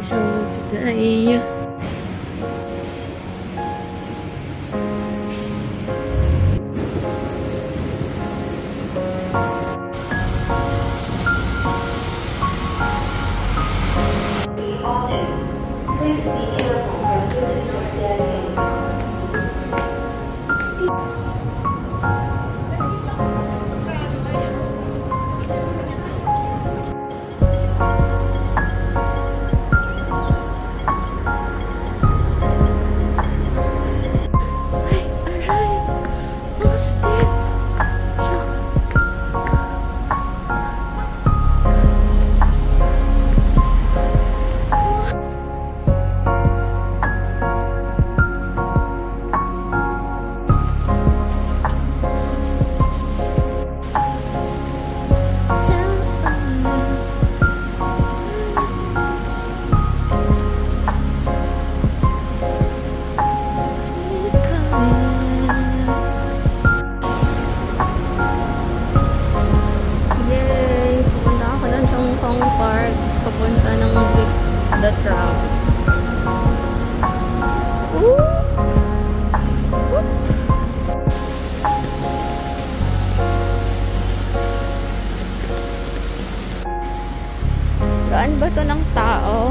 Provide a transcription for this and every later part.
想我自己的爱呀。To ng tao?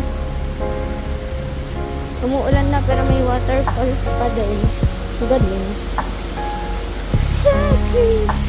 Umuulan na pero may waterfalls pa din. Galing. Take